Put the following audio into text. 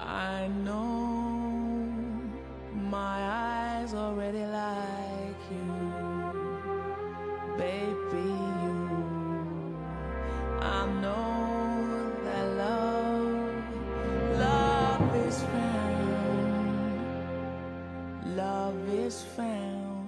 I know my eyes already like you, baby. You, I know that love, love is found, love is found.